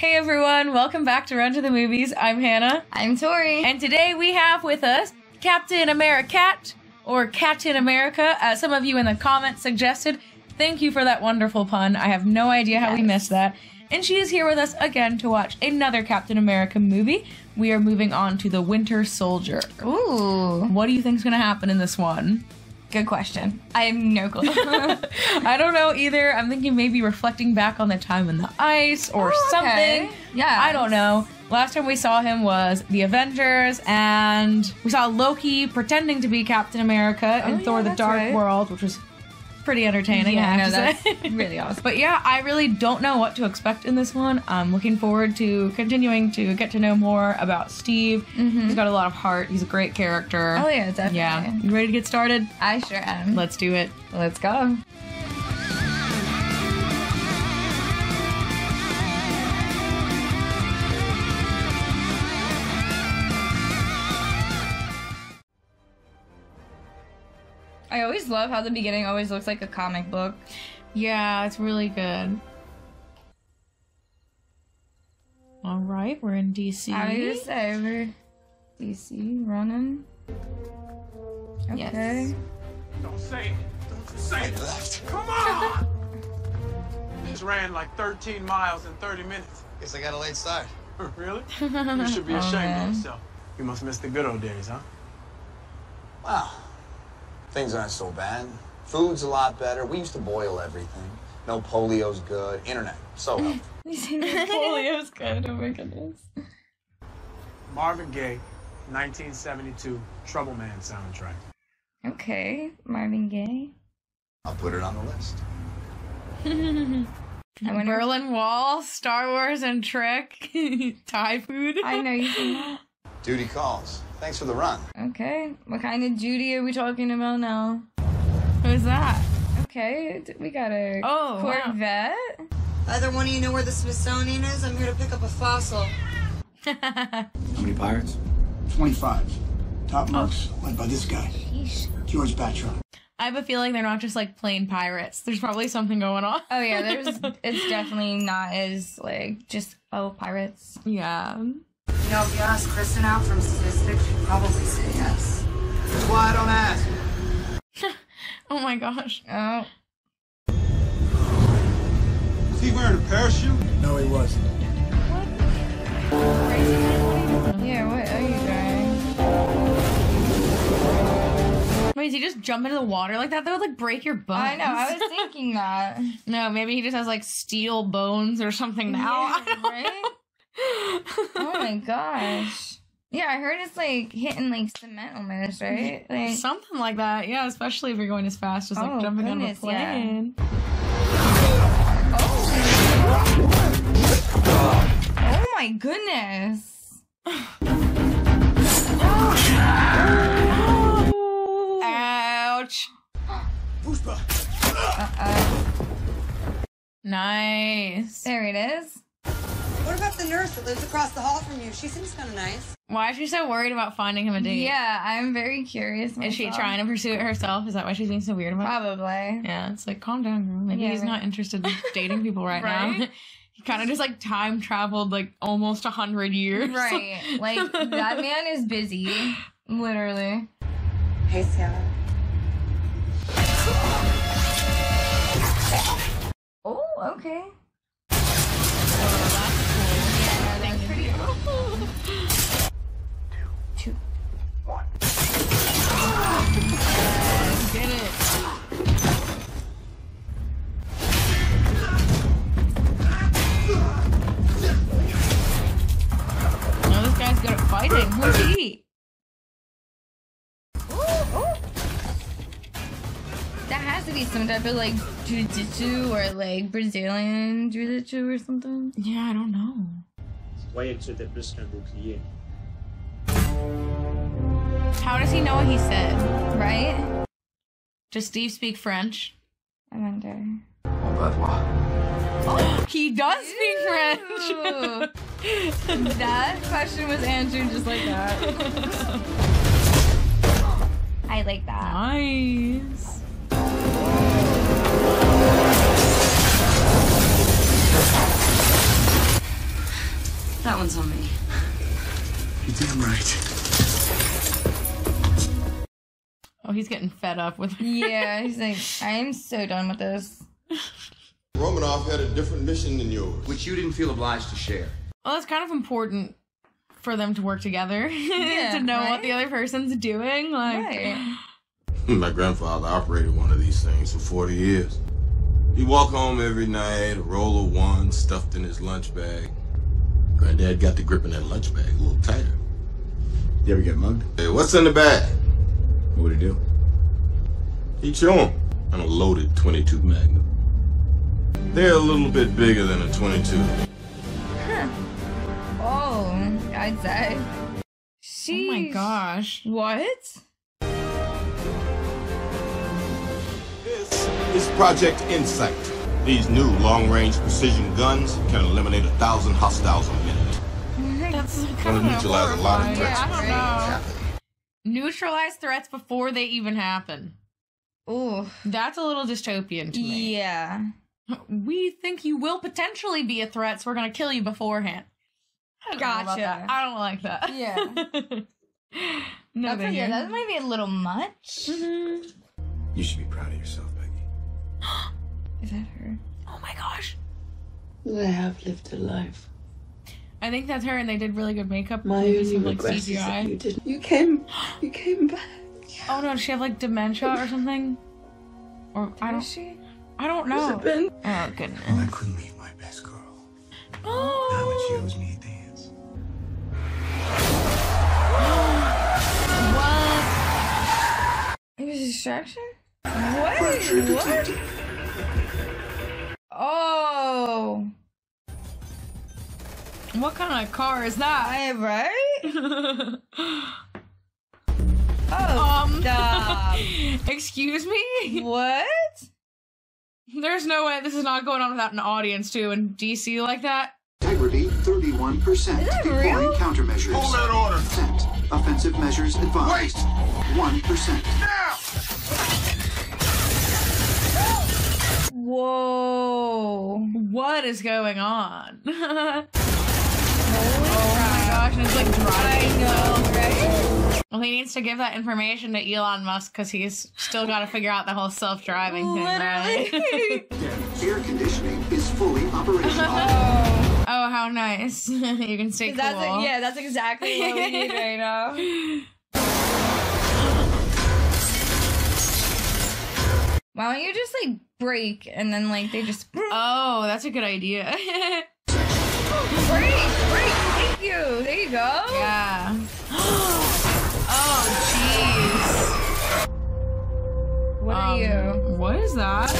Hey everyone, welcome back to Run to the Movies. I'm Hannah, I'm Tori. and today we have with us Captain America, or Captain America, as some of you in the comments suggested. Thank you for that wonderful pun. I have no idea how we missed that. And she is here with us again to watch another Captain America movie. We are moving on to The Winter Soldier. Ooh, What do you think is going to happen in this one? Good question. I have no clue. I don't know either. I'm thinking maybe reflecting back on the time in the ice or Oh, okay. something. Yeah. I don't know. Last time we saw him was the Avengers, and we saw Loki pretending to be Captain America in Oh, Thor: yeah, The Dark right. World, which was pretty entertaining. I yeah, have no, to that's say. really awesome. But yeah, I really don't know what to expect in this one. I'm looking forward to continuing to get to know more about Steve. He's got a lot of heart. He's a great character. Mm-hmm. Oh yeah, definitely. Yeah. You ready to get started? I sure am. Let's do it. Let's go. I always love how the beginning always looks like a comic book. Yeah, it's really good. All right, we're in DC. I was just say over DC running. Okay. Yes. Don't say it. Don't say it. Left. Come on! Just ran like 13 miles in 30 minutes. Guess I got a late start. really? You should be Oh, ashamed man. of yourself. You must miss the good old days, huh? Wow. Things aren't so bad. Food's a lot better. We used to boil everything. No polio's good. Internet, so helpful. Polio's good. Oh my goodness. Marvin Gaye, 1972 Trouble Man soundtrack. Okay, Marvin Gaye. I'll put it on the list. I wonder. Berlin Wall, Star Wars, and Trek, Thai food. I know you seen that. Duty calls. Thanks for the run. Okay, what kind of Judy are we talking about now? Who's that? Okay, we got a Oh, wow. Corvette. Either one of you know where the Smithsonian is? I'm here to pick up a fossil. How many pirates? 25. Top oh. marks led by this guy, George Batroc. I have a feeling they're not just like plain pirates. There's probably something going on. Oh yeah, there's. it's definitely not as like just oh pirates. yeah. You know, if you ask Kristen out from statistics, she'd probably say yes. That's why I don't ask. Oh my gosh. Oh, Is he wearing a parachute? No, he wasn't. yeah. What are you doing? Wait, does he just jump into the water like that? That would like break your bones. I know. I was thinking that. no, maybe he just has like steel bones or something now. I Yeah, don't right? Oh my gosh. Yeah, I heard it's like hitting like cement almost, right? Like Something like that, yeah. Especially if you're going as fast as like Oh, jumping on a goodness, yeah. plane. Oh my goodness. Ouch! Uh-oh. Nice. There it is. What about the nurse that lives across the hall from you? She seems kind of nice. Why is she so worried about finding him a date? Yeah, I'm very curious. Is she trying to pursue it herself? Is that why she's being so weird about it? Probably. Yeah, it's like calm down, girl. Maybe Yeah, he's right. not interested in dating people right, now. He kind of just like time traveled like almost a hundred years. Right. Like that man is busy. Literally. Hey, Sarah. Oh, okay. Cool. Get it. No, this guy's he? That has to be some type of like jiu-jitsu or like Brazilian jiu-jitsu or something. Yeah, I don't know. Voyage de plus qu'un bouclier. How does he know what he said? Right? Does Steve speak French? I wonder. Au revoir. He does speak French. Ooh. that question was answered just like that. I like that. nice. That one's on me. You're damn right. Oh, he's getting fed up with her. Yeah, he's like, I am so done with this. Romanoff had a different mission than yours. Which you didn't feel obliged to share. Well, it's kind of important for them to work together Yeah, to know what the other person's doing. Like, Right. Hmm, my grandfather operated one of these things for 40 years. He'd walk home every night, a roll of one stuffed in his lunch bag. Granddad got the grip in that lunch bag a little tighter. You ever get mugged? Hey, what's in the bag? What would he do? He'd show him on a loaded 22 Magnum. They're a little bit bigger than a 22. Oh, I'd say. oh my gosh. What? This is Project Insight. These new long-range precision guns can eliminate a thousand hostiles a minute. That's kind Gonna of neutralize a lot of threats. I don't know. Rapidly. Neutralize threats before they even happen. Ooh. That's a little dystopian to me. Yeah. We think you will potentially be a threat, so we're gonna kill you beforehand. I don't know about Gotcha. I don't like that. Yeah. no, That's thank yeah, that might be a little much. Mhm. You should be proud of yourself, Becky. Is that her? Oh my gosh. I have lived a life. I think that's her, and they did really good makeup. My Maybe only some, like regret is that you CGI. didn't. You came. You came back. Oh no, does she have like dementia or something? Or I don't. Is she? I don't Has know. it been? Oh goodness. Well, I couldn't leave my best girl. Now when she owes me a dance. What? It was a distraction? What? Fracture What? Oh. What kind of car is that? I right? Oh. um. stop. Excuse me. what? There's no way this is not going on without an audience too in DC like that. Integrity 31%. Is that real? countermeasures. Hold that order! Sent. Offensive measures advised. 1%. Now! Whoa. What is going on? my gosh, and it's like driving. I know, right? Well, he needs to give that information to Elon Musk because he's still got to figure out the whole self-driving thing, right? Air conditioning is fully operational. oh. oh, how nice! you can stay cool. That's a, yeah, that's exactly what we need right now. Why don't you just like break and then like they just Oh, that's a good idea. break! break. Thank you. There you go. yeah. oh, jeez. What are Um, you? What is that?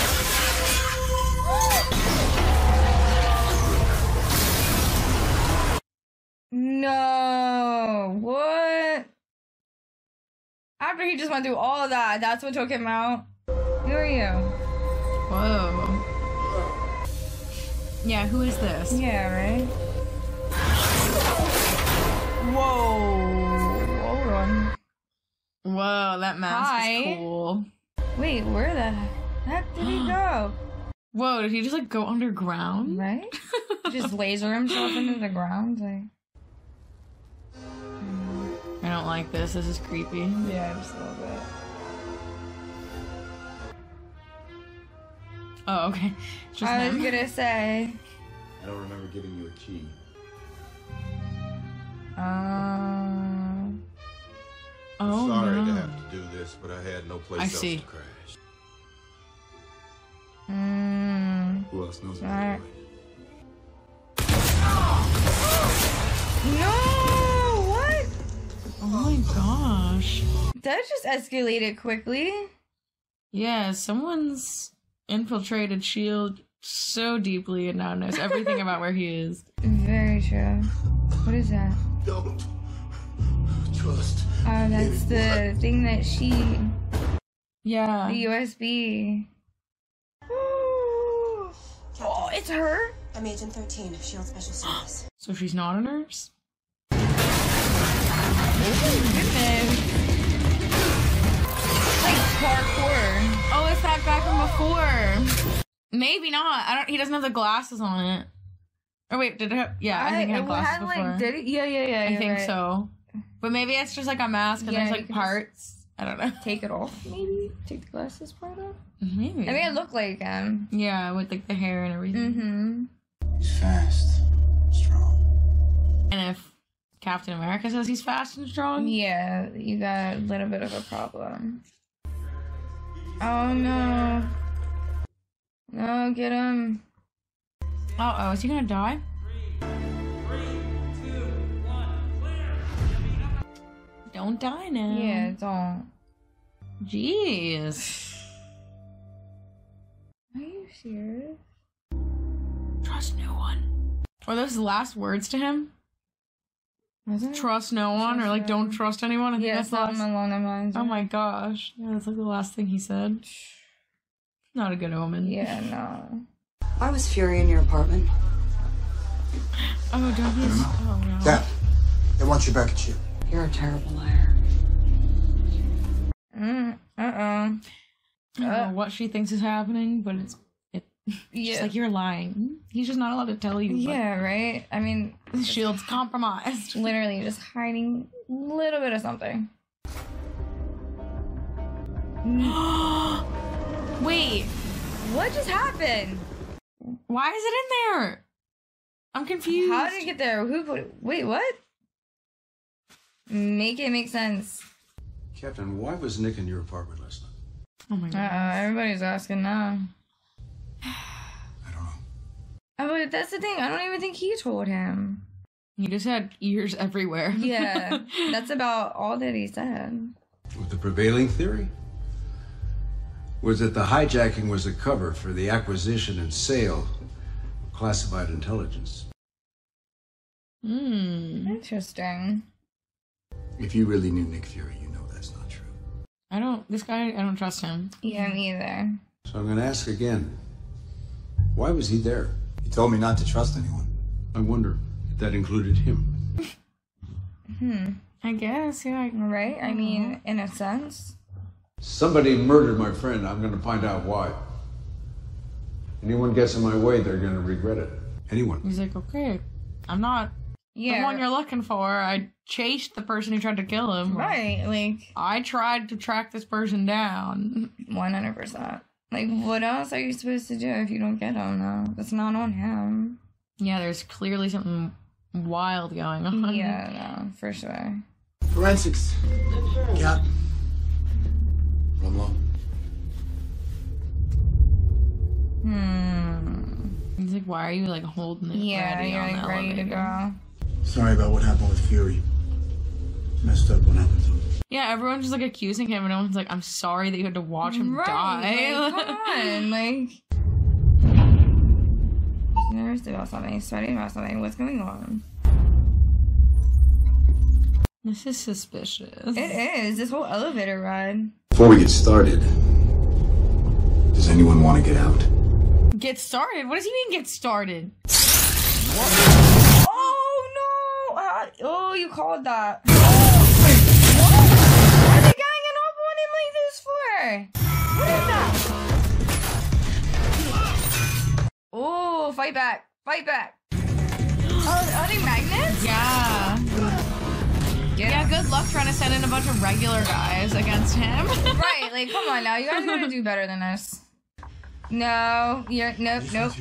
No. What? After he just went through all of that, that's what took him out. Who are you? Whoa. Yeah, who is this? Yeah, right? Whoa. Hold on. Whoa, that mask Hi. is cool. Wait, where the heck did he go? Whoa, did he just like go underground? Right? just laser himself into the ground. Like, I don't like this. This is creepy. yeah, just a little bit. Oh, okay. Just I was him. gonna say, I don't remember giving you a key. um, Oh Sorry no. to have to do this, but I had no place I else see. to crash. mm, Who else knows about Alright. no, what? Oh my gosh. That just escalated quickly. Yeah, someone's infiltrated Shield so deeply and now knows everything about where he is. Very true. What is that? Don't trust. Oh, that's the thing that she, Yeah. the USB. Oh, it's her. I'm Agent 13 of SHIELD Special Service. So she's not a nurse? Goodness. Like parkour. Oh, it's that guy from before. Maybe not. I don't. He doesn't have the glasses on it. Oh wait, did it? Have, yeah, I, think it had glasses had, before. like, did it? Yeah, yeah, yeah. I think right. so. But maybe it's just like a mask and Yeah, there's like parts. I don't know. Take it off, maybe. Take the glasses part off. Maybe. I mean, it looked like him. yeah, with like the hair and everything. Mm-hmm. He's fast, strong. And if Captain America says he's fast and strong, Yeah, you got a little bit of a problem. Oh no. No, get him. Uh oh, is he gonna die? Don't die now. Yeah, don't. Jeez. Are you serious? Trust no one. Were those the last words to him? Was it? Trust no one, or like no don't one. trust anyone. I think Yeah, that's the last. something along those lines. Oh my gosh. Yeah, that's like the last thing he said. Not a good omen. Yeah, no. Why was Fury in your apartment? Oh, don't be. Oh no. Dad, they want you back at you. You're a terrible liar. Mm, uh-oh. I don't know what she thinks is happening, but it's it. She's Yeah. like you're lying. He's just not allowed to tell you. Yeah, right? I mean, the shield's compromised. literally just hiding a little bit of something. Wait, What just happened? why is it in there? I'm confused. How did it get there? Who put it? Wait, what? Make it make sense. Captain, why was Nick in your apartment last night? Oh my Uh god. oh, everybody's asking now. I don't know. Oh, but that's the thing. I don't even think he told him. He just had ears everywhere. Yeah, that's about all that he said. With the prevailing theory? Was that the hijacking was a cover for the acquisition and sale of classified intelligence? Hmm. Interesting. If you really knew Nick Fury, you know that's not true. I don't. This guy. I don't trust him. Yeah, me either. So I'm going to ask again. Why was he there? He told me not to trust anyone. I wonder if that included him. Hmm. I guess. Yeah. I- Right? I mean, in a sense. Somebody murdered my friend. I'm going to find out why. Anyone gets in my way, they're going to regret it. Anyone. He's like, okay, I'm not Yeah. the one you're looking for. I chased the person who tried to kill him. Right, like I tried to track this person down. one hundred percent. Like, what else are you supposed to do if you don't get him? though? It's not on him. Yeah, there's clearly something wild going on. Yeah, no, for sure. Forensics. Cap. Run low. Hmm. He's like, why are you like holding it? Yeah, ready you're on like the ready to elevator? go. Sorry about what happened with Fury. Messed up what happened to him. Yeah, everyone's just like accusing him, and no one's like, I'm sorry that you had to watch him Right, die. like, come on, like. He's nervous about something. Sweating about something. What's going on? this is suspicious. It is this whole elevator ride. Before we get started, does anyone want to get out? Get started? What does he mean, get started? Oh, you called that. What are they ganging up on him like this for? What is that? Oh, fight back! Fight back! Oh, are they magnets? Yeah. Get Yeah, him. good luck trying to send in a bunch of regular guys against him. Right, like come on now, you guys gotta do better than this. No, you're nope, nope.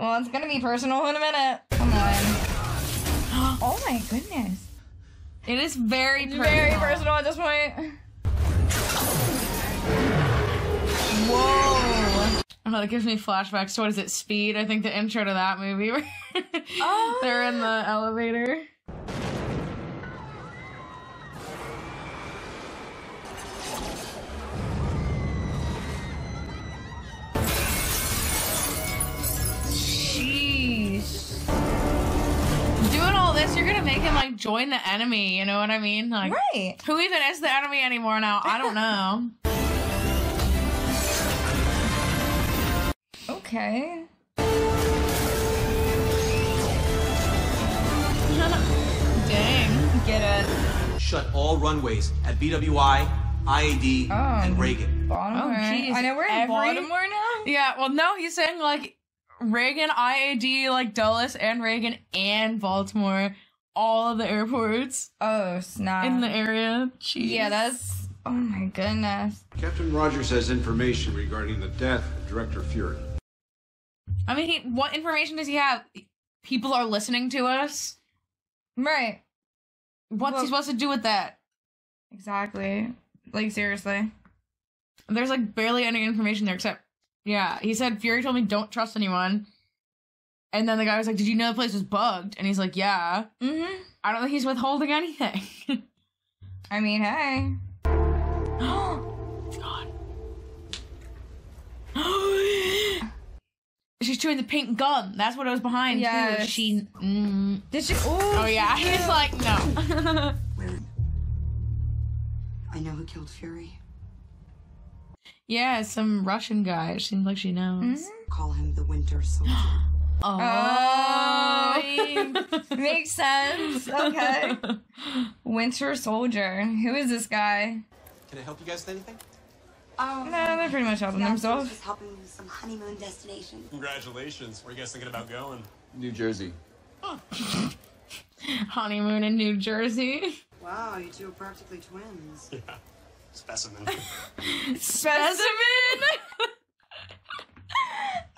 You know, Cap. Well, it's gonna be personal in a minute. Come on. Oh my goodness. It is very personal. Very personal at this point. Whoa. Oh, that gives me flashbacks to what is it, Speed? I think the intro to that movie Oh. they're in the elevator. All this, gonna make him like join the enemy, you know what I mean? Like Right. who even is the enemy anymore now? I don't know. Okay. Dang. Get it. Shut all runways at BWI, IAD, Oh. Um, and Reagan. Baltimore. Oh, jeez. I know we're in Every- Baltimore now. Yeah, well no, he's saying like Reagan, IAD, like Dulles and Reagan and Baltimore, all of the airports Oh snap! in the area. Jeez. yeah, that's. Oh my goodness. Captain Rogers has information regarding the death of Director Fury. I mean, he, what information does he have? People are listening to us. Right. What's Well- he supposed to do with that? Exactly. Like seriously. There's like barely any information there except, yeah, he said Fury told me don't trust anyone. And then the guy was like, "Did you know the place was bugged?" And he's like, "Yeah." Mm-hmm. I don't think he's withholding anything. I mean, hey. She's chewing the pink gum. That's what it was behind. too. Yes. She. Mm, Did she? oh yeah. He's like no. I know who killed Fury. yeah, some Russian guy. It seems like she knows. Call him the Winter Soldier. Oh. oh. Makes sense. Okay. Winter Soldier. Who is this guy? Can I help you guys with anything? Oh, No, they're pretty much helping themselves. Just helping with some honeymoon destination. Congratulations. Where are you guys thinking about going? New Jersey. Honeymoon in New Jersey. Wow, you two are practically twins. Yeah. Specimen. Specimen.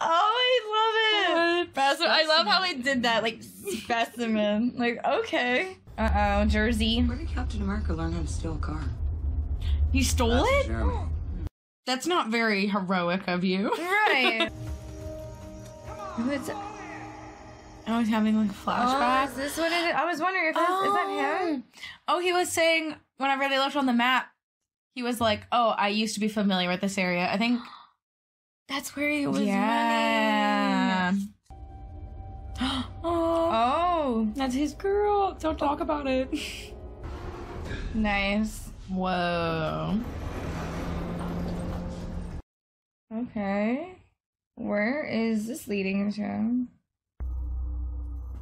Oh, I love it. Specimen. I love how they did that. Like, Specimen. Like, okay. Uh oh, Jersey. Where did Captain America learn how to steal a car? he stole That's it. Germany. That's not very heroic of you. Right. Who is it? I was having like a Oh, flashback. is this what it is? I was wondering if that's, is that him? Oh, he was saying whenever they looked on the map, he was like, "Oh, I used to be familiar with this area." I think. That's where he was yeah. running. oh, Oh, that's his girl. Don't talk about it. nice. Whoa. Okay. Where is this leading to?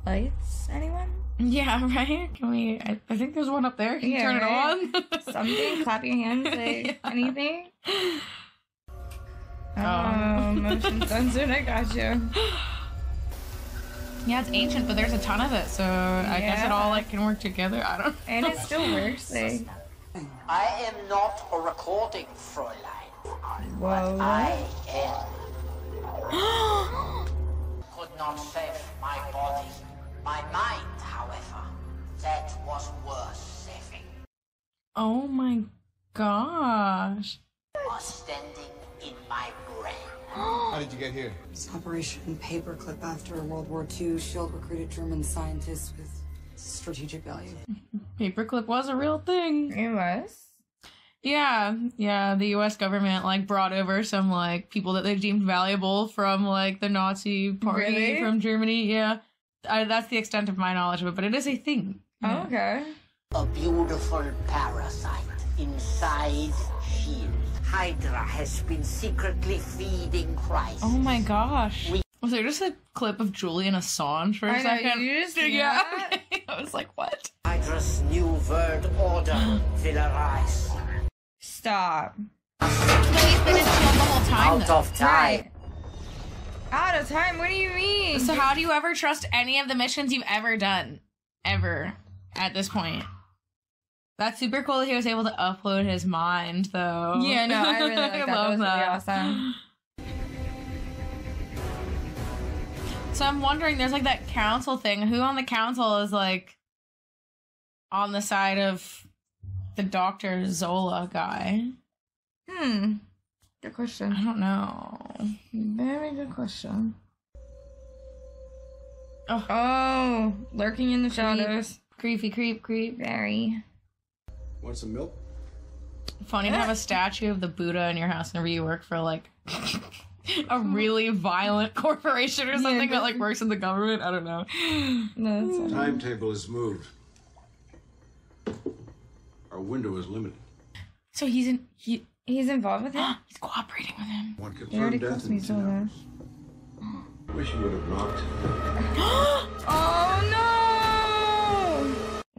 Lights? Anyone? Yeah, right. Can we? I, I think there's one up there. Can you turn right? it on? Something? Clap your hands, like anything? Oh. Motion censored. I got you. Yeah, it's ancient, but there's a ton of it, so I guess it all like can work together. I don't. And it still works. Like, I am not a recording, Fräulein. whoa. I am. Could not save my body. My mind, however, that was worth saving. Oh my gosh. Was standing in my brain. How did you get here? It's Operation Paperclip after World War II. Shield recruited German scientists with strategic value. Paperclip was a real thing. It was. Yeah, yeah. The U.S. government like brought over some like people that they deemed valuable from like the Nazi party Really? from Germany. Yeah, I, that's the extent of my knowledge of it, but it is a thing. Oh, okay. A beautiful parasite inside Shield. Hydra has been secretly feeding Christ. Oh my gosh. Was there just a clip of Julian Assange for a I know, second? you just see yeah. that? I was like, what? Hydra's new world order will arise. Stop. So he's been in shield the whole time. Out though. of time. Right. Out of time? What do you mean? So how do you ever trust any of the missions you've ever done? Ever at this point? That's super cool that he was able to upload his mind though. Yeah, no, I really like that. That love was really that. awesome. So I'm wondering, there's like that council thing. Who on the council is like on the side of the Doctor Zola guy? Hmm. Good question. I don't know. Very good question. Oh. Oh, lurking in the shadows. Creepy, creep, creep. Very. Want some milk? Funny to have a statue of the Buddha in your house whenever you work for like a really violent corporation or something that like works in the government. I don't know. No, that's hmm. fine. Timetable is moved. Our window is limited. So he's in. He, He's involved with it? he's cooperating with him. One He already confirmed death calls me in so 10 much. hours. Wish you would have knocked. Oh no!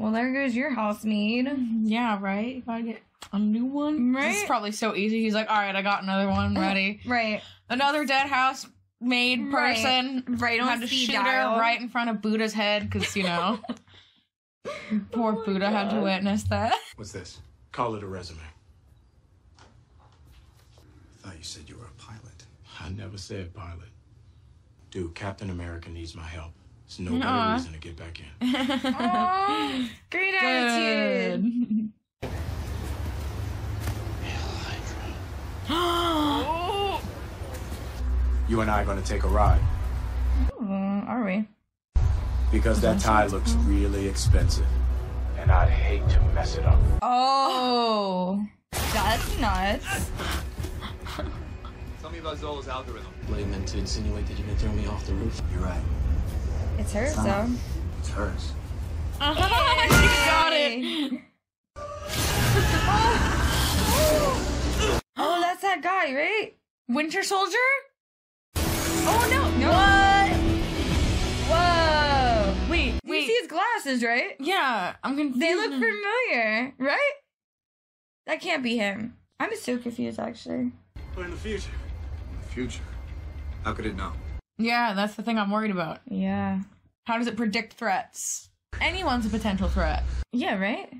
Well, there goes your housemaid. Yeah, right. If I get a new one, Right? It's probably so easy. He's like, all right, I got another one ready. Right. Another dead house. made Right. person Right on had to shoot dial. her right in front of Buddha's head because you know poor oh Buddha had to witness that. What's this? Call it a resume. I thought you said you were a pilot. I never said pilot. Dude, Captain America needs my help. There's no better Aw. reason to get back in. Aw, great attitude. You and I are gonna take a ride Ooh, are we? because that tie looks really expensive, and I'd hate to mess it up. Oh, that's nuts. Tell me about Zola's algorithm. Blade meant to insinuate that you can throw me off the roof. You're right. It's hers, It's not. though. It's hers. she got it. Oh, that's that guy, right? Winter Soldier? Oh no, no. What? Whoa. Wait, wait. you Wait. see his glasses, right? Yeah, I'm confused. They look familiar, right? That can't be him. I'm so confused, actually. But in the future, In The Future. How could it know? Yeah, that's the thing I'm worried about. Yeah. How does it predict threats? Anyone's a potential threat. Yeah, right?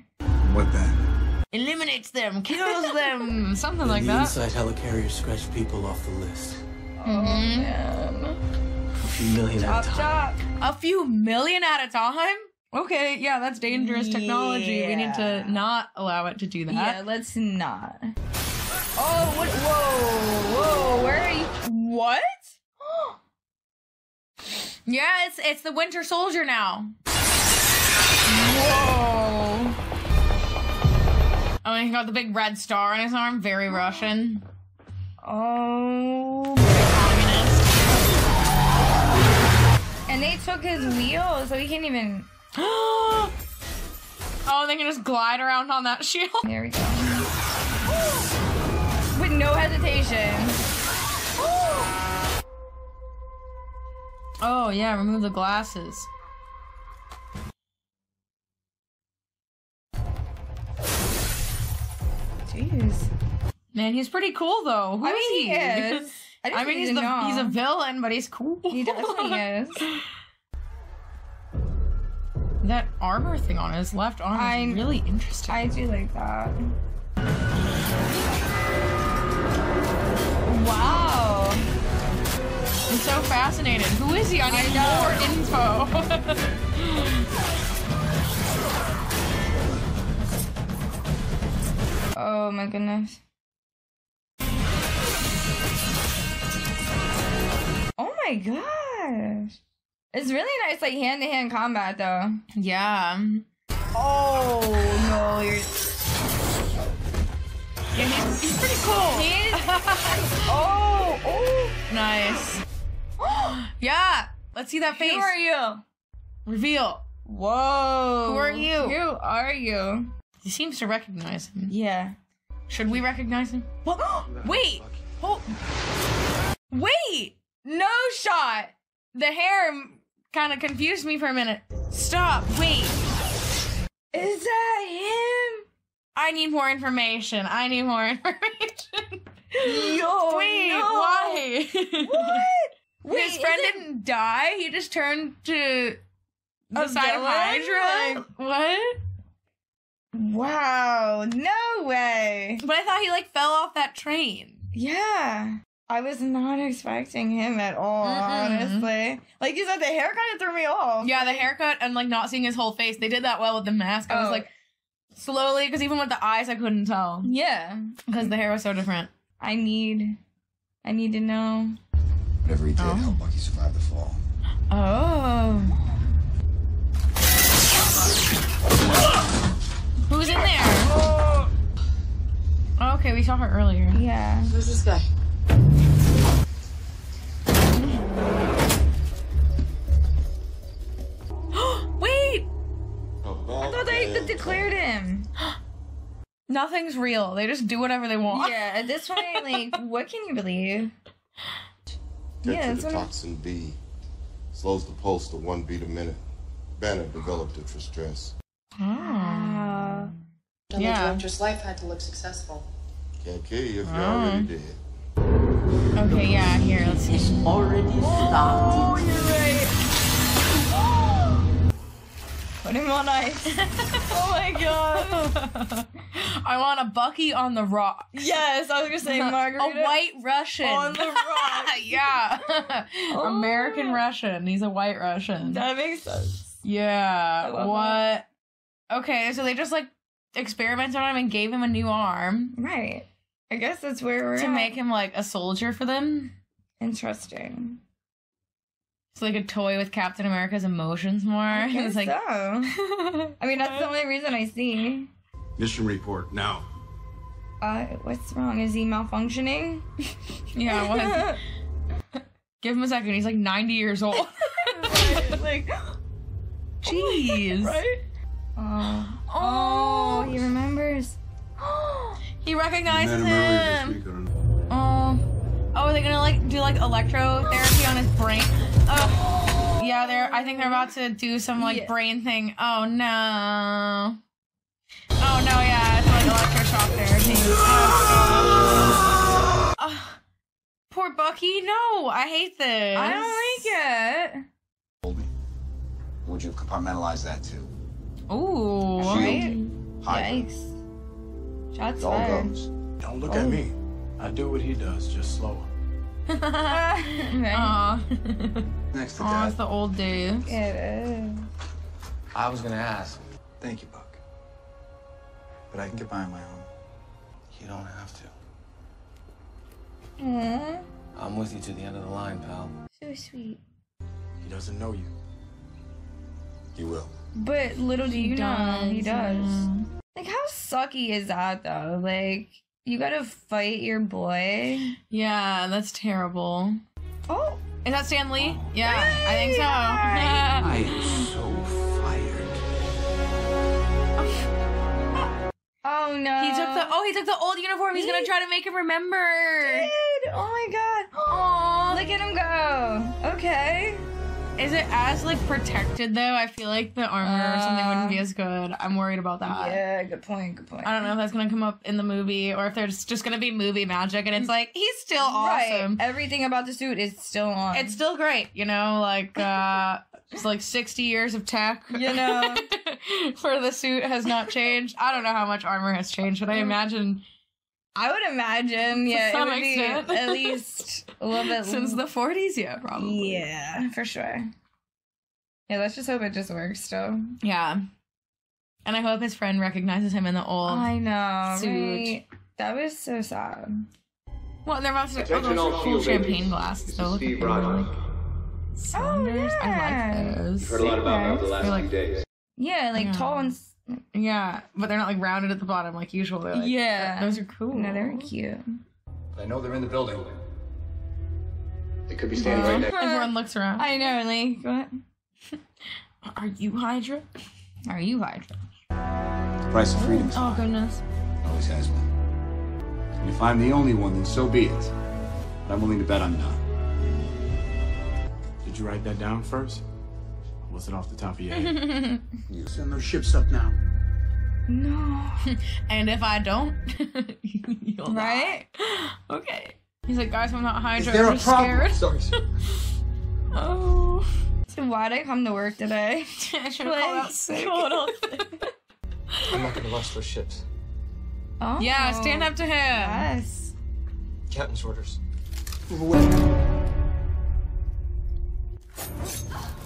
What then? Eliminates them, kills them, something like the that. inside helicarrier scratched people off the list. Mhm. Man. A few million at a Chop, time. chop. A few million at a time? Okay, yeah, that's dangerous technology. We need to not allow it to do that. Yeah, let's not. Oh, what? Whoa, whoa, where are you? What? Yeah, it's it's the Winter Soldier now. Whoa. Oh, and he got the big red star on his arm. Very Russian. Oh. And they took his wheel, so he can't even. oh, they can just glide around on that shield. There we go. With no hesitation. Oh yeah, remove the glasses. Jeez. Man, he's pretty cool though. Who I is mean, he is. I I mean, he's the he's a villain, but he's cool. He definitely is. That armor thing on his left arm is really interesting. I do like that. Wow. I'm so fascinated. Who is he? I need more info. Oh my goodness. Oh my gosh. It's really nice, like hand to hand combat, though. yeah. Oh no, you're. Yeah, he's, he's pretty cool. He's. oh, oh. Nice. yeah. Let's see that face. Who are you? Reveal. Whoa. Who are you? Who are you? He seems to recognize him. Yeah. Should we recognize him? Wait. Hold. Wait. No shot. The hair kind of confused me for a minute. Stop. Wait. Is that him? I need more information. I need more information. Yo, Wait, no. why? What? Wait, His friend it- didn't die. He just turned to the A side of? Hydra. what? Wow, no way. But I thought he like fell off that train. Yeah. I was not expecting him at all, Mm-mm. honestly. Like you said, the hair kind of threw me off. Yeah, the haircut and like not seeing his whole face. They did that well with the mask. I was Oh. like slowly because even with the eyes, I couldn't tell Yeah. because the hair was so different. I need, I need to know. Whatever he did helped Bucky survive the fall. Oh. Who's in there? Oh. Okay, we saw her earlier. Yeah. Who's this guy? Wait, I thought they de- declared him. nothing's real. They just do whatever they want. Yeah, at this point, like, what can you believe? Get Yeah, to that's the toxin B. Slows the pulse to one beat a minute. Banner developed it for stress. Ah. Done Yeah. the director's life had to look successful. Can't kill you if you're Ah. already dead. Okay, yeah, here, let's see. It's already started. Oh, you're right. Him on ice. oh my god. I want a Bucky on the rock. Yes, I was gonna say Margarita. A white Russian. on the rock. yeah. Oh. American Russian. He's a white Russian. That makes sense. Yeah. What? Okay, so they just like experimented on him and gave him a new arm Right. I guess that's where we're to at. make him like a soldier for them. interesting. So like a toy with Captain America's emotions more. I It's like so. I mean, that's the only reason I see. Mission report now. Uh, what's wrong? Is he malfunctioning? Yeah, what? Give him a second. He's like 90 years old. like, Jeez. right? Oh. Oh, he remembers. He recognizes him him. this week on Oh. Oh, are they gonna like do like electrotherapy on his brain? Oh. Yeah, they're I think they're about to do some like Yeah. brain thing. Oh no. Oh no, yeah, it's like electroshock therapy. Oh, gosh. Ah, poor Bucky. No, I hate this. I don't like it. Told me. Would you compartmentalize that too? Ooh. Right? Hydra. Yikes. Shots fired. Don't look at me. I do what he does, just slower. right? Aw. Next to Aw, Dad. it's the old days. It is. I was gonna ask. Thank you, Buck. But I can get by on my own. You don't have to. Aw, I'm with you to the end of the line, pal. so sweet. He doesn't know you. He will. But little do you know, he does. yeah. Like, how sucky is that, though? Like, you gotta fight your boy. Yeah, that's terrible. Oh, Is that Stan Lee? Yeah, I think so. I am so fired. oh no. he took the oh he took the old uniform. He's gonna try to make him remember. Dude, oh my god. Aw. Look at him go. Okay. Is it as like protected though? I feel like the armor or something wouldn't be as good. I'm worried about that. Yeah, good point, good point. I don't know if that's gonna come up in the movie or if there's just gonna be movie magic and it's like he's still awesome. Right. Everything about the suit is still on. It's still great, you know, like uh it's like 60 years of tech. You know. for the suit has not changed. I don't know how much armor has changed, but I imagine I would imagine, yeah, it some would be at least a little bit since the 40s, yeah, probably. Yeah, for sure. Yeah, let's just hope it just works still. Yeah. And I hope his friend recognizes him in the old. I know, suit. right? That was so sad. well, they're about to oh, those are cool champagne agents. glasses. This Though. Look at Steve them, like cylinders. I oh, yeah. like those. You've heard a lot about them over the last They're few like- days. Yeah, like Yeah. tall and. S- Yeah, but they're not like rounded at the bottom like usual. They're like, yeah, those are cool. No, they're cute. I know they're in the building. They could be standing right next. Everyone looks around. I know, like what? Are you Hydra? Are you Hydra? The price of freedom is Oh high. goodness. Always has been. And if I'm the only one, then so be it. But I'm willing to bet I'm not. Did you write that down first? Or was it off the top of your head? Send those ships up now. No. and if I don't, you'll Right? die. Okay. He's like, guys, I'm not Hydra. there I'm a problem? scared. Sorry. Oh. So why'd I come to work today? I should have called out sick. Called out sick. I'm not gonna rush those ships. Oh. Yeah, stand up to him. Yes. Captain's orders.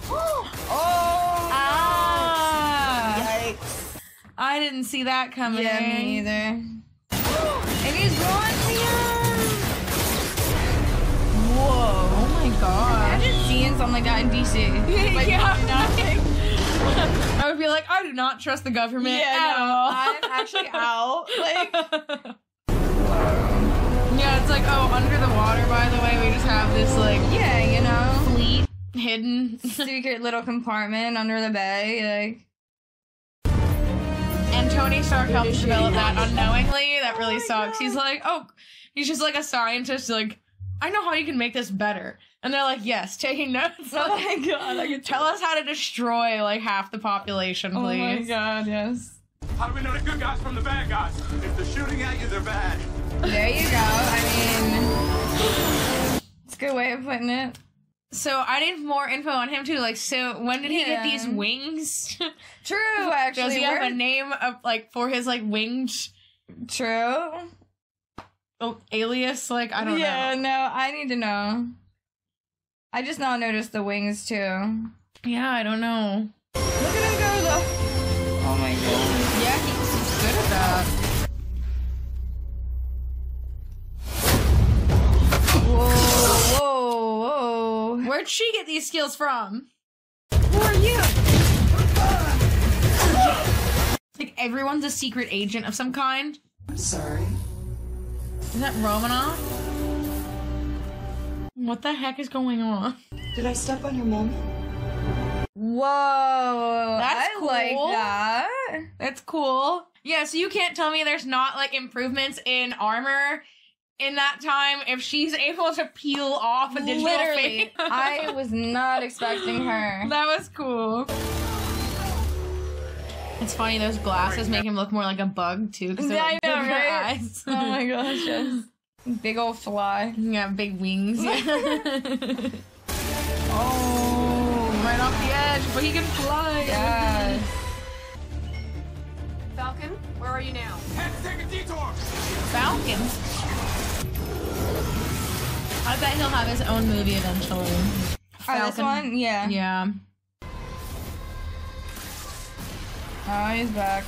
Oh. Ah. Yikes. I didn't see that coming. Yeah, me either. and he's running him. Whoa. Oh my god. Imagine seeing something like that in DC. Like, yeah. nothing. I would be like, I do not trust the government Yeah, at no, all. I'm actually out. Like, yeah, it's like, oh, under the water, by the way, we just have this, like, yeah, you know, fleet hidden. secret little compartment under the bay. Like, And Tony Stark helps develop that unknowingly. That really oh sucks. He's like, oh, he's just like a scientist. Like, I know how you can make this better. And they're like, yes, taking notes. oh my god, I could Tell us how to destroy like half the population, please. Oh my god, yes. How do we know the good guys from the bad guys? If they're shooting at you, they're bad. There you go. I mean, It's a good way of putting it. So I need more info on him too. Like, so when did he get these wings? True, actually. Does he have a name of like for his like wings? True. Oh, alias? Like I don't yeah, know. no, I need to know. I just now noticed the wings too. Yeah, I don't know. Whoa. Where'd she get these skills from? Who are you? Like everyone's a secret agent of some kind. I'm sorry. Is that Romanoff? What the heck is going on? Did I step on your mom? Whoa. That's I like cool. that. That's cool. Yeah, so you can't tell me there's not like improvements in armor in that time if she's able to peel off a digital Literally. face. I was not expecting her. That was cool. It's funny those glasses make him look more like a bug too because they're Yeah, like I know, right? eyes. Oh my gosh, yes. Big old fly. Yeah, big wings. Yeah. Oh, right off the edge, but he can fly. yes. Falcon, where are you now? Had to take a detour. Falcon. I bet he'll have his own movie eventually. Oh, this one? Yeah. Yeah. Oh, he's back.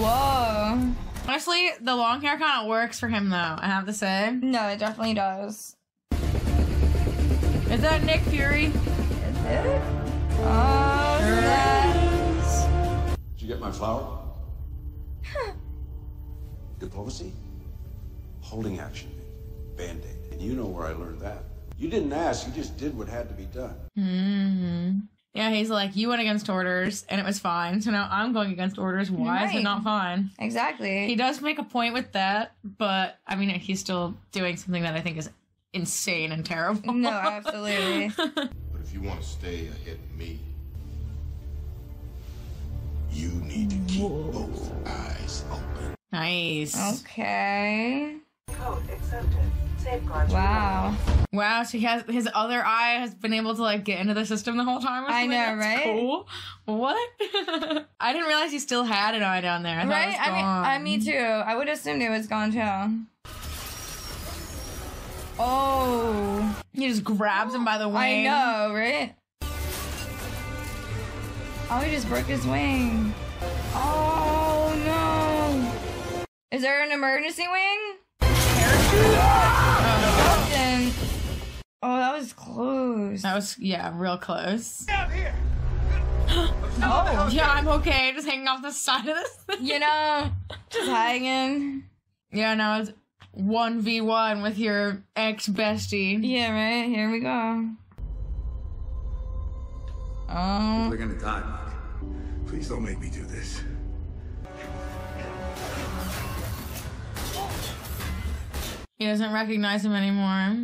Whoa. Honestly, the long hair kind of works for him though, I have to say. No, it definitely does. Is that Nick Fury? Is it? Oh, snap. Did you get my flower? Diplomacy? Holding action. Band-aid. And you know where I learned that. You didn't ask, you just did what had to be done. Mm-hmm. Yeah, he's like, you went against orders and it was fine. So now I'm going against orders. Why is it not fine? Exactly. He does make a point with that, but I mean, he's still doing something that I think is insane and terrible. No, absolutely. But if you want to stay ahead of me, you need to keep both eyes open. nice. Okay. Code accepted. Safeguards. Wow. Wow, so he has his other eye has been able to like get into the system the whole time. or I something? know, That's right? Cool. What? I didn't realize he still had an eye down there. I thought it Right? was I mean. I me too. I would assume it was gone too. Oh, he just grabs him by the wing. I know, right? Oh, he just broke his wing. Oh no! Is there an emergency wing? Something. Oh, that was close. That was yeah, real close. Out here. Oh, Yeah, I'm okay. Just hanging off the side of this. Thing. you know, just hanging. Yeah, now it's one v one with your ex bestie. Yeah, right. Here we go. Oh, Looking at time. Please don't make me do this. He doesn't recognize him anymore.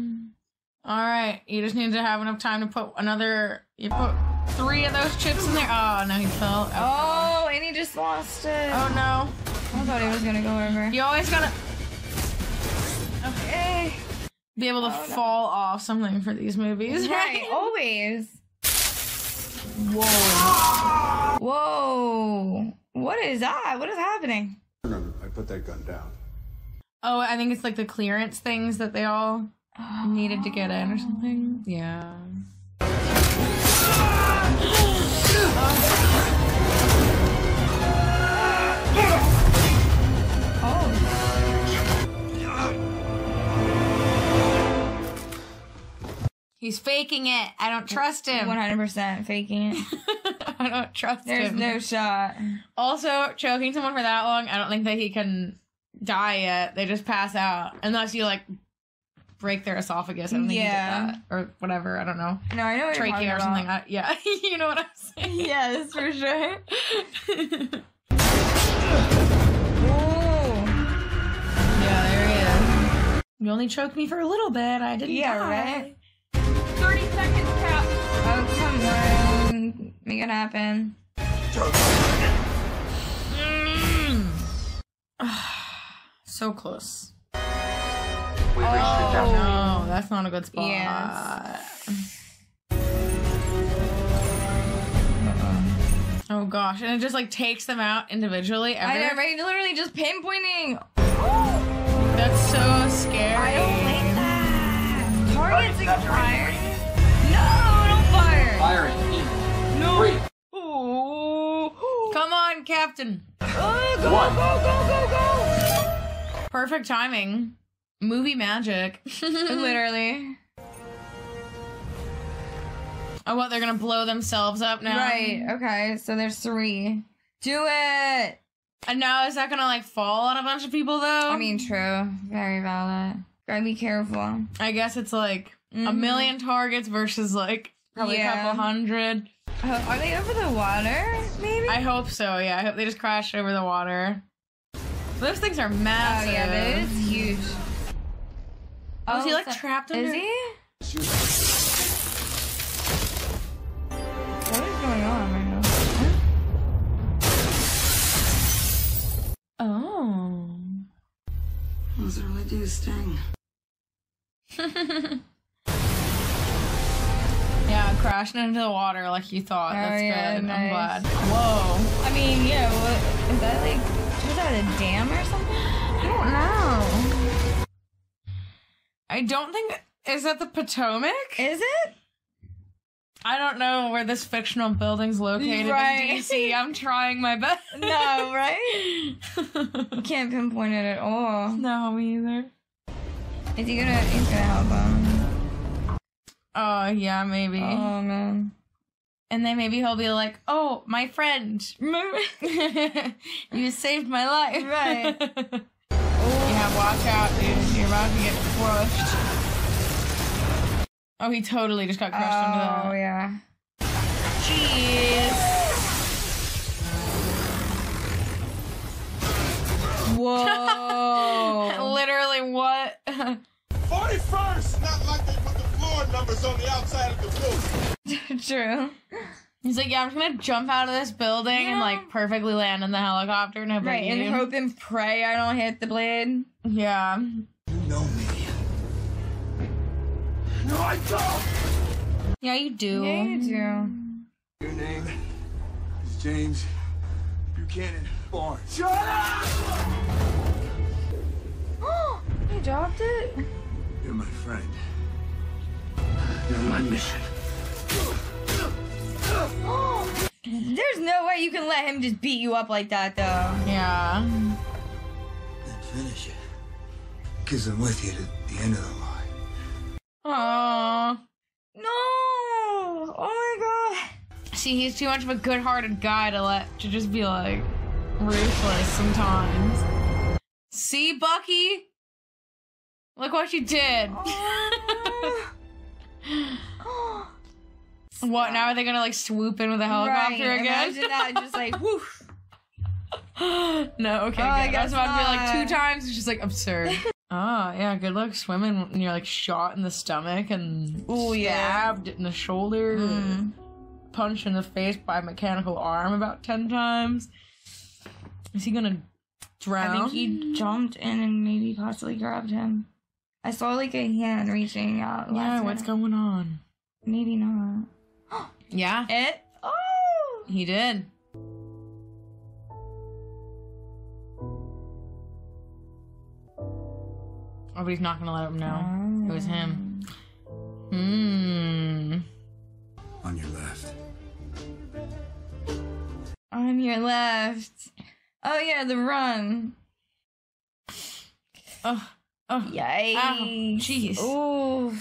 All right, you just need to have enough time to put another. You put three of those chips in there. Oh no, he fell. Oh, oh, and he just lost it. oh no! I thought he was gonna go over. You always gotta Okay. be able to oh, fall off something for these movies, Right, right? always. Whoa. Whoa. What is that? What is happening? I put that gun down. Oh, I think it's like the clearance things that they all needed to get in or something. Yeah. Oh. He's faking it. I don't trust him. 100% faking it. I don't trust There's him. There's no shot. Also, choking someone for that long, I don't think that he can die yet. They just pass out unless you like break their esophagus. I don't think Yeah. you get that or whatever. I don't know. No, I know what you're talking Trachea or about. something. I, yeah, you know what I'm saying. Yes, for sure. Yeah, there he is. You only choked me for a little bit. I didn't. Yeah, die. right? 30 seconds, Cap. Oh, come on. Make it happen. Mm. so close. Oh, no, that's not a good spot. Yes. Oh gosh, and it just like takes them out individually. I Every- know, right? Literally just pinpointing. That's so scary. I don't like that. Targets like fire. No, don't fire. Firing. No. Three. Ooh. Come on, Captain. Oh, go, One. go, go, go, go. Perfect timing. Movie magic. Literally. Oh, what? They're gonna blow themselves up now? Right. Okay. So there's three. Do it. And now is that gonna like fall on a bunch of people though? I mean, true. Very valid. Gotta be careful. I guess it's like a Mhm. million targets versus like probably Yeah. a couple hundred. Oh, are they over the water? Maybe. I hope so. Yeah, I hope they just crash over the water. Those things are Oh massive. yeah, that is huge. Oh, is he like so- trapped under? Is he? What is going on right now? Oh. Those really do sting. yeah, crashing into the water like you thought. Oh, That's yeah, good. I'm glad. Whoa. I mean, yeah. What is that like? That a dam or something? I don't know. I don't think is that the Potomac? Is it? I don't know where this fictional building's located Right. in DC. I'm trying my best. No, right? Can't pinpoint it at all. no, me either. Is he gonna? He's gonna help him. Um, oh yeah, maybe. Oh man. And then maybe he'll be like, "Oh, my friend, you saved my life." Right. yeah, watch out, dude. You're about to get crushed. Oh, he totally just got crushed under Oh yeah. Jeez. Whoa. Literally, what? 41st! Not like they put numbers on the outside of the building. True. He's like, yeah, I'm just gonna jump out of this building and like perfectly land in the helicopter. No Right, and hope and pray I don't hit the blade. Yeah. You know me. No, I don't! Yeah, you do. Yeah, you do. Your name is James Buchanan Barnes. Shut up! he dropped it. You're my friend. You're my mission. There's no way you can let him just beat you up like that, though. Yeah. Then finish it. Because I'm with you to the end of the line. Aww. No. Oh my god. See, he's too much of a good-hearted guy to let to just be like ruthless sometimes. See, Bucky? Look what you did. what? Now are they gonna like swoop in with a helicopter right. again? Imagine that, just like woof. no, okay, Oh, I. That's guess about to be like two times. It's just like absurd. Ah, yeah, good luck swimming when you're like shot in the stomach and Ooh, yeah. stabbed in the shoulder, Mm. punched in the face by a mechanical arm about ten times. Is he gonna drown? I think he jumped in and maybe possibly grabbed him. I saw like a hand reaching out. Yeah, last what's minute. going on? Maybe not. Yeah, It. Oh. he did. Oh, but he's not gonna let him know. It was him. Hmm. On your left. On your left. Oh yeah, the run. Oh, oh, Yikes. Jeez. Ooh.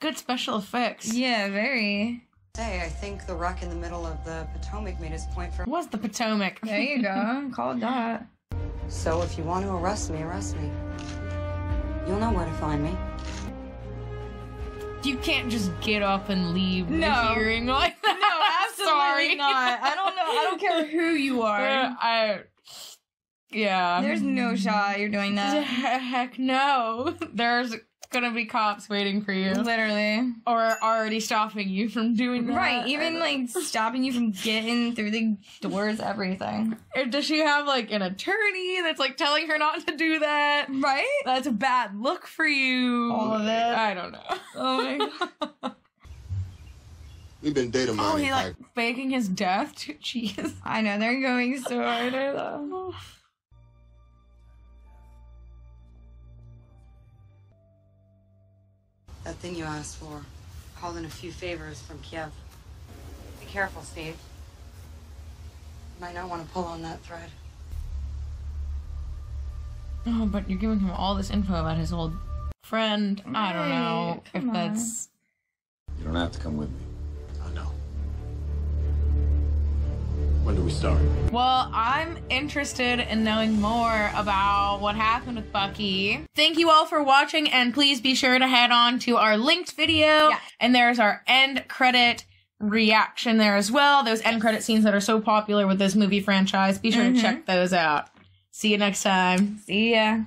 good special effects. Yeah, very. Say, I think the rock in the middle of the Potomac made his point for. Was the Potomac? There you go. Called that. So if you want to arrest me, arrest me. You'll know where to find me. You can't just get up and leave No. the hearing like that. No, absolutely Sorry. not. I don't know. I don't care who you Uh, are. I. Yeah. There's no shot you're doing that. Heck no. There's gonna be cops waiting for you. Literally. Or already stopping you from doing that. Right, even like stopping you from getting through the doors, everything. Or does she have like an attorney that's like telling her not to do that? Right? That's a bad look for you. All of it. I don't know. Oh my god. We've been data Oh, mining. he like faking his death? Jeez. I know, they're going so harder oh. Thing you asked for. Called in a few favors from Kiev. Be careful, Steve. You might not want to pull on that thread. Oh, but you're giving him all this info about his old friend. I don't know Right, if on. that's. You don't have to come with me. When do we start? Well, I'm interested in knowing more about what happened with Bucky. Thank you all for watching, and please be sure to head on to our linked video. And there's our end credit reaction there as well. Those end credit scenes that are so popular with this movie franchise. Be sure Mhm. to check those out. See you next time. See ya.